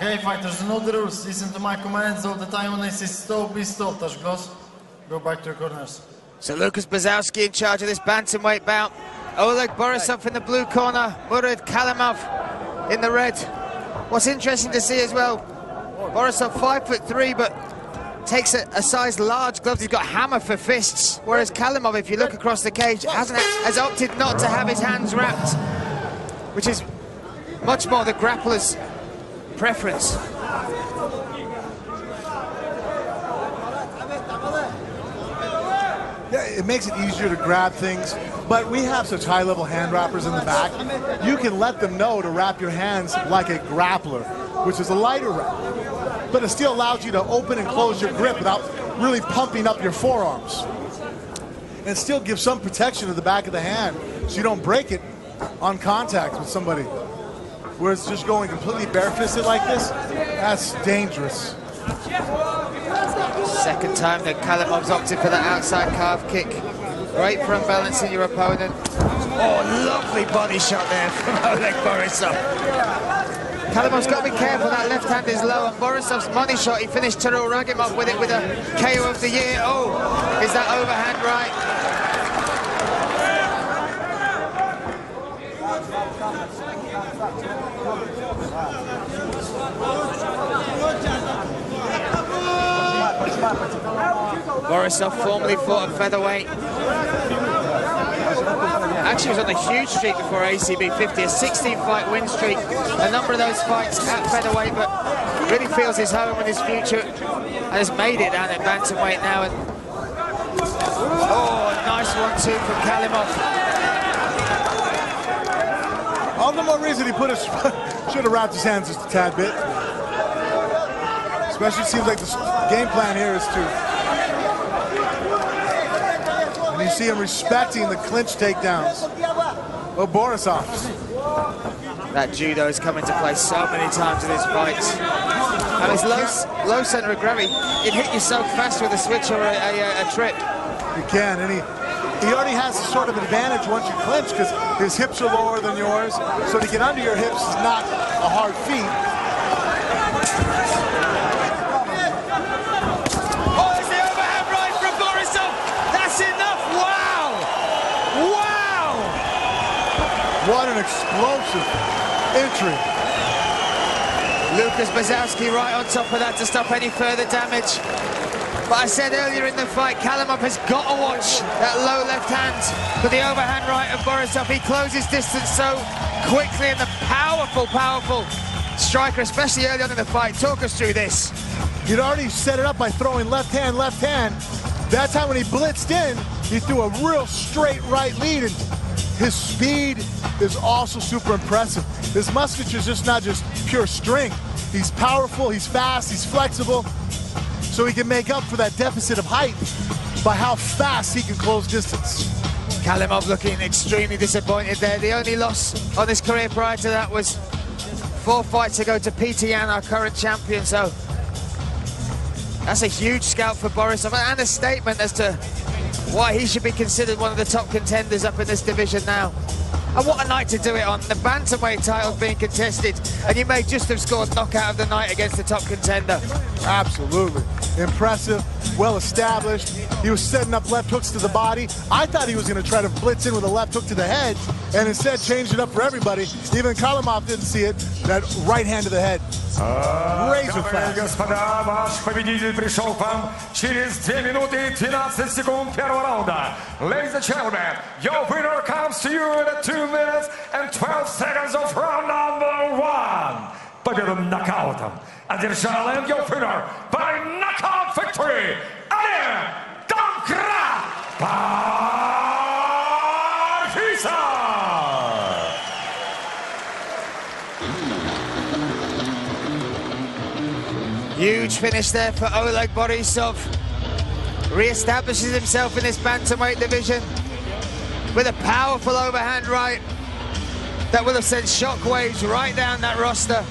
Okay, fighters, know the rules. Listen to my commands all the time when I say stop, be stopped. Touch gloves. Go back to your corners. So Lucas Bazowski in charge of this bantamweight bout. Oleg Borisov in the blue corner. Murad Kalimov in the red. What's interesting to see as well, Borisov five foot three, but takes a, a, size large gloves. He's got hammer for fists. Whereas Kalimov, if you look across the cage, hasn't has opted not to have his hands wrapped, which is much more the grappler's preference. Yeah, it makes it easier to grab things, but we have such high-level hand wrappers in the back. You can let them know to wrap your hands like a grappler, which is a lighter wrap. But it still allows you to open and close your grip without really pumping up your forearms. And still gives some protection to the back of the hand so you don't break it on contact with somebody. Whereas just going completely barefisted like this, that's dangerous. Second time that Kalimov's opted for that outside calf kick. Great for unbalancing your opponent. Oh, lovely body shot there from Oleg Borisov. Kalimov's got to be careful, that left hand is low, and Borisov's money shot, he finished Tural Ragimov with it with a KO of the year. Oh, is that overhand right? Borisov formerly fought at featherweight. Actually was on a huge streak before ACB 50, a 16-fight win streak. A number of those fights at featherweight, but really feels his home and his future and has made it down at bantamweight now. And oh, nice one-two from Kalimov. The more reason he put his should have wrapped his hands just a tad bit. Especially seems like the game plan here is to and you see him respecting the clinch takedowns of Borisov. That judo has come into play so many times in this fight. And his low, low center of gravity, it hit you so fast with a switch or a, a, a trip. You can, and he, he already has a sort of advantage once you clinch because his hips are lower than yours. So to get under your hips is not a hard feat. Oh, it's the overhand right from Borisov. That's enough. Wow. Wow. What an explosive entry. Lucas Bazowski right on top of that to stop any further damage. But I said earlier in the fight, Kalimov has got to watch that low left hand for the overhand right of Borisov. He closes distance so quickly and the powerful, powerful striker, especially early on in the fight. Talk us through this. He'd already set it up by throwing left hand, left hand. That time when he blitzed in, he threw a real straight right lead and his speed is also super impressive. His musculature is just not just pure strength. He's powerful, he's fast, he's flexible, so he can make up for that deficit of height by how fast he can close distance. Kalimov looking extremely disappointed there. The only loss on his career prior to that was four fights ago to Petr Yan, our current champion. So that's a huge scalp for Borisov and a statement as to why he should be considered one of the top contenders up in this division now. And what a night to do it on. The bantamweight title being contested, and you may just have scored knockout of the night against the top contender. Absolutely Impressive, well established. He was setting up left hooks to the body. I thought he was going to try to blitz in with a left hook to the head, and instead changed it up for everybody. Even Kalimov didn't see it. That right hand to the head. Razor fast. господа, ваш победитель пришел к вам через 2 минуты 12 секунд первого раунда. Ladies and gentlemen, your winner comes to you in 2 minutes and 12 seconds of round number one. Победу нокаутом одержал and your winner by Huge finish there for Oleg Borisov. Re-establishes himself in this bantamweight division with a powerful overhand right that will have sent shockwaves right down that roster.